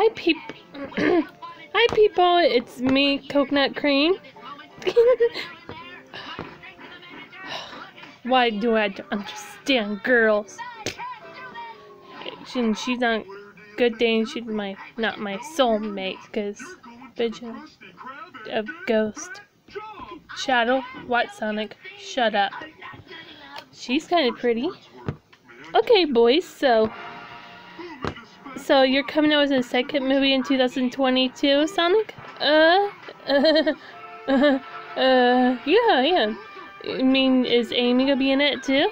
Hi, peep. Hi, people. It's me, Coconut Cream. Why do I understand girls? She, she's not good thing. She's my not my soulmate because vision of ghost. Shadow, White Sonic, shut up. She's kind of pretty. Okay, boys. So, so you're coming out with a second movie in 2022, Sonic? Uh, uh, uh, uh yeah, yeah. I mean, is Amy gonna be in it too?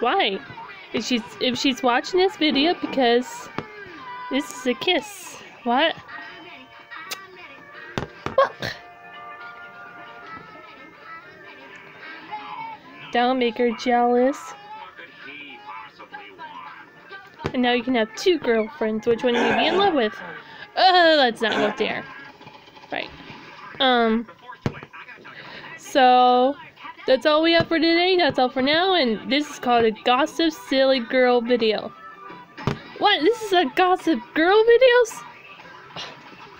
Why? If she's if she's watching this video because this is a kiss. What? What? Don't make her jealous. And now you can have two girlfriends. Which one you be in love with? Uh, let's not go there. Right. Um. So, that's all we have for today. That's all for now. And this is called a Gossip Silly Girl video. What? This is a Gossip Girl videos?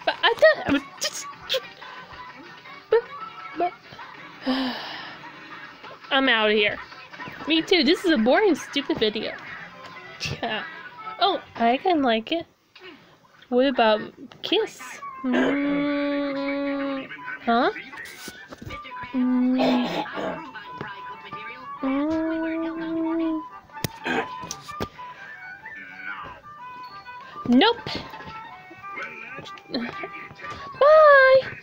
But I thought I was just... I'm out of here. Me too. This is a boring, stupid video. Yeah. Oh, I can like it. What about kiss? Mm, huh? Mm. mm. Nope. Bye.